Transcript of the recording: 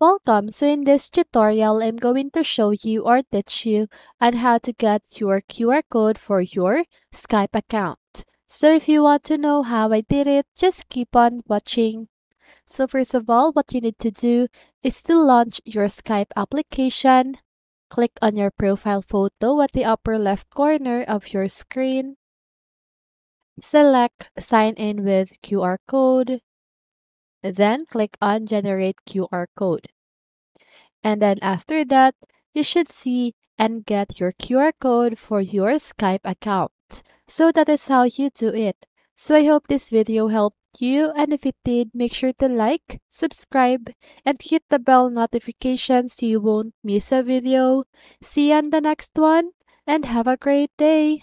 Welcome! So in this tutorial, I'm going to show you or teach you on how to get your QR code for your Skype account. So if you want to know how I did it, just keep on watching. So first of all, what you need to do is to launch your Skype application. Click on your profile photo at the upper left corner of your screen. Select Sign in with QR code. Then click on Generate QR code. And then after that, you should see and get your QR code for your Skype account. So that is how you do it. So I hope this video helped you and if it did, make sure to like, subscribe, and hit the bell notification so you won't miss a video. See you on the next one and have a great day!